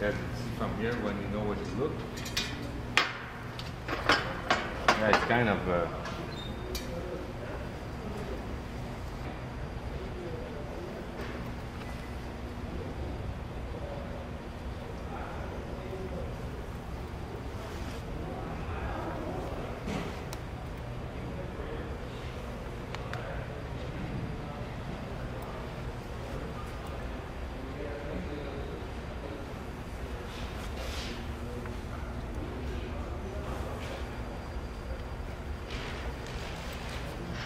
As see from here, when you know what you look. Yeah, it's kind of. Uh,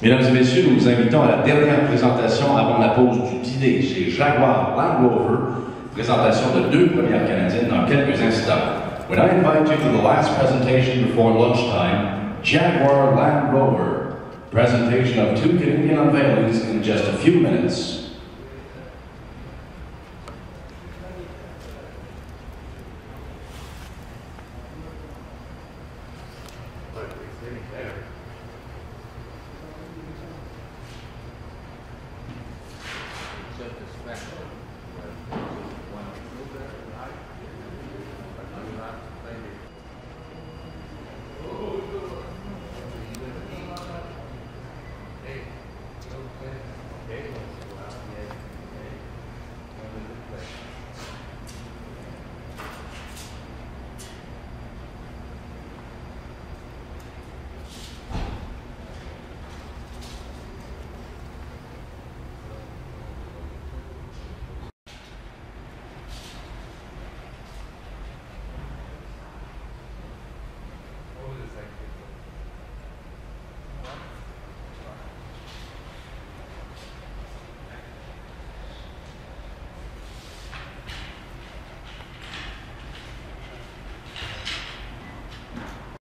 Mesdames et messieurs, nous vous invitons à la dernière présentation avant la pause du dîner chez Jaguar Land Rover, présentation de deux premières canadiennes dans quelques instants. When I invite you to the last presentation before lunchtime, Jaguar Land Rover, presentation of two Canadian unveilings in just a few minutes. Thank you.